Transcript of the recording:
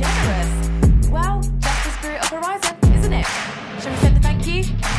generous. Well, that's the spirit of Horizon, isn't it? Shall we send the thank you?